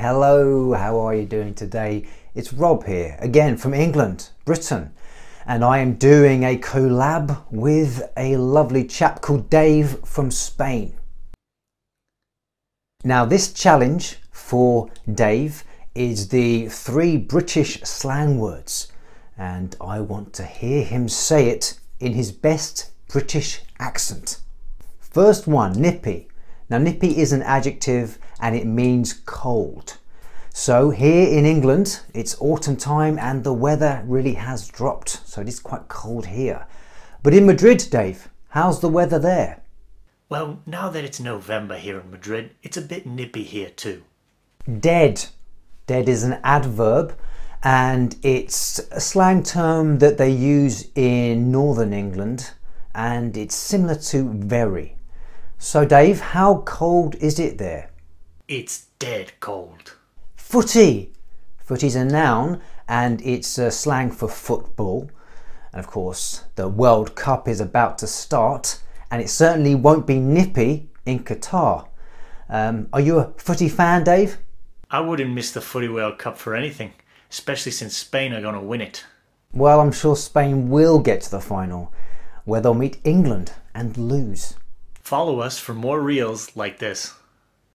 Hello, how are you doing today? It's Rob here, again from England, Britain, and I am doing a collab with a lovely chap called Dave from Spain. Now, this challenge for Dave is the three British slang words, and I want to hear him say it in his best British accent. First one, nippy. Now, nippy is an adjective and it means cold. So, here in England, it's autumn time and the weather really has dropped. So, it is quite cold here. But in Madrid, Dave, how's the weather there? Well, now that it's November here in Madrid, it's a bit nippy here too. Dead. Dead is an adverb and it's a slang term that they use in northern England and it's similar to very. So, Dave, how cold is it there? It's dead cold. Footy. Footy's a noun and it's a slang for football. And of course, the World Cup is about to start and it certainly won't be nippy in Qatar. Um, are you a footy fan, Dave? I wouldn't miss the Footy World Cup for anything, especially since Spain are going to win it. Well, I'm sure Spain will get to the final, where they'll meet England and lose. Follow us for more reels like this.